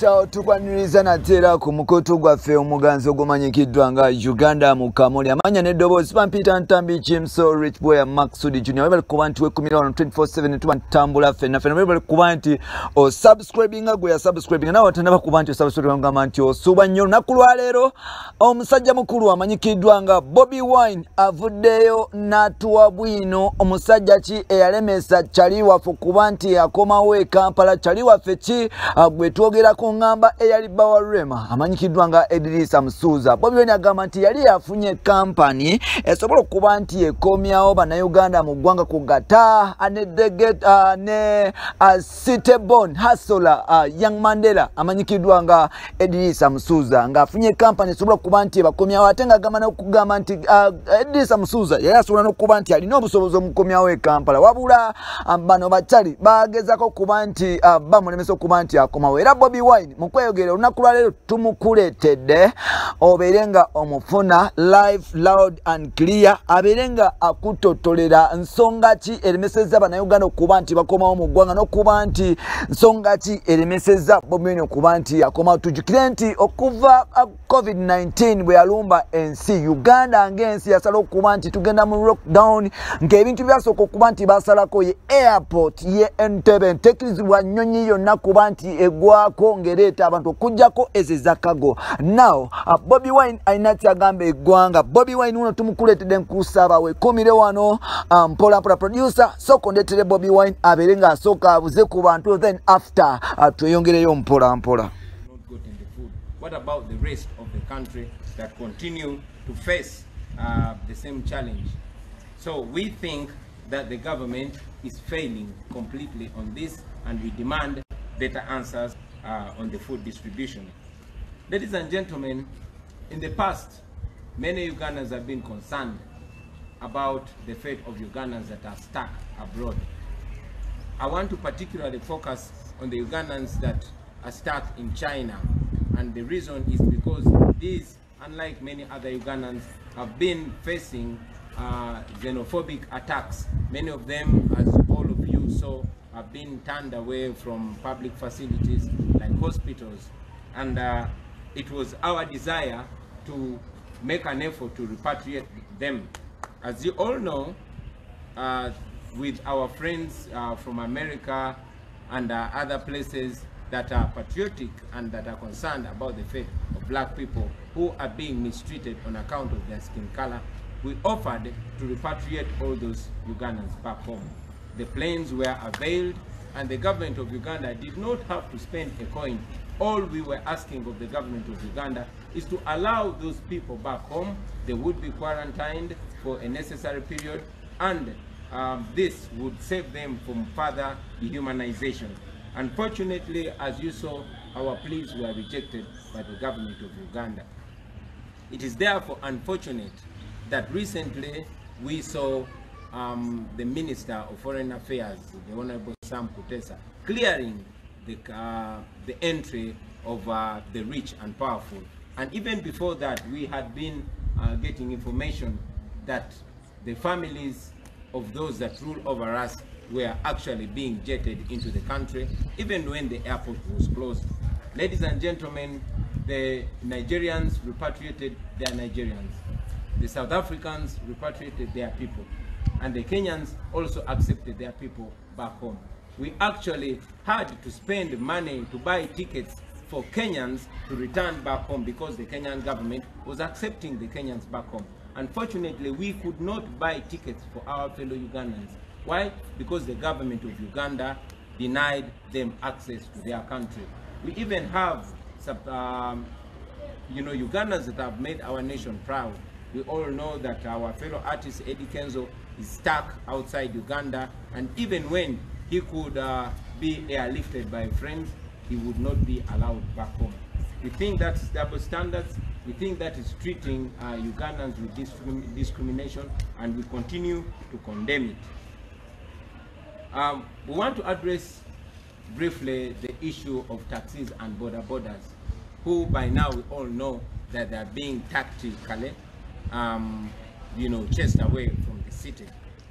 ciao tukwaniriza nate era ku mukoto gwaffe omuganzi ogumanyikiddwa nga uganda mu kamuli. Amanya n'eddoboozi pampita ntambi kimso rich boy maxud junior. Webali kuba nti wekumira wano 24/7 tuba ntambula ffenna ffenna. Webali kuba nti osubscribinga gwe yasubscribinga nawe watanaba kuba nti osubscribinga ngamba nti osuuba nnyo. Olunaku lwaleero omusajja mukulu amanyikiddwa nga bobi wine avuddeyo n'atuwa bwino. Omusajja ki eyalemesa kyali waffe kuba nti akomawo e kampala? Kyali waffe ki gwe twogerako ngamba eyali bawarema amanyikiddwa nga edirisa musuuza bobi wine agamba nti yali yafunye kampani esobola okuba nti ekomyawo bannayuganda mu ggwanga ku gata ne ne citybon hasola young mandela. Amanyikiddwa nga edirisa musuuza ngaafunye kampani esobola okuba nti ebakomyawo ate ngaagamba nokugamba nti edirisa musuuza yali asobola nokuba nti alina obusobozi omukomyawo e kampala. Wabula bano bakyali bagezako okuba nti bamulemesa okuba nti akomawo. Era bobi wine mukweyogera olunaku lwaleero tumukuleetedde obeere nga omufuna live loud and clear abeere nga akutotolera nsonga ki eremeseza bannayuganda okuba nti bakomawo mu ggwanga n'okuba nti nsonga ki eremeseza bobi wine okuba nti akomawo. Tujjukire nti okuva covid-19 bwe yalumba ensi uganda ng'ensi yasala okuba nti tugenda mu lockdown ng'ebintu byasooka okuba nti basalako ye airport ye entebe ntekirizibwa nnyonyi yonna kuba nti egwako abantu now uh, wine wine uno wano mpola producer. Wine abuze ku bantu then after uh, What about the rest of the country that continue to face uh, the same challenge? So we think that the government is failing completely on this and we demand better answers uh, on the food distribution. Ladies and gentlemen, in the past, many Ugandans have been concerned about the fate of Ugandans that are stuck abroad. I want to particularly focus on the Ugandans that are stuck in China. And the reason is because these, unlike many other Ugandans, have been facing uh, xenophobic attacks. Many of them, as saw, have been turned away from public facilities like hospitals. And uh, it was our desire to make an effort to repatriate them. As you all know, uh, with our friends uh, from America and uh, other places that are patriotic and that are concerned about the fate of black people who are being mistreated on account of their skin color, we offered to repatriate all those Ugandans back home. The planes were availed and the government of Uganda did not have to spend a coin. All we were asking of the government of Uganda is to allow those people back home. They would be quarantined for a necessary period and um, this would save them from further dehumanization. Unfortunately, as you saw, our pleas were rejected by the government of Uganda. It is therefore unfortunate that recently we saw um, the Minister of Foreign Affairs, the Honorable Sam Kutesa, clearing the, uh, the entry of uh, the rich and powerful. And even before that, we had been uh, getting information that the families of those that rule over us were actually being jetted into the country, even when the airport was closed. Ladies and gentlemen, the Nigerians repatriated their Nigerians. The South Africans repatriated their people. And the Kenyans also accepted their people back home. We actually had to spend money to buy tickets for Kenyans to return back home because the Kenyan government was accepting the Kenyans back home. Unfortunately, we could not buy tickets for our fellow Ugandans. Why? Because the government of Uganda denied them access to their country. We even have um, you know, Ugandans that have made our nation proud. We all know that our fellow artist Eddy Kenzo is stuck outside Uganda, and even when he could uh, be airlifted by friends, he would not be allowed back home. We think that's double standards. We think that is treating uh, Ugandans with discrim discrimination, and we continue to condemn it. Um, we want to address briefly the issue of taxis and border borders, who by now we all know that they are being tactically, um, you know, chased away city.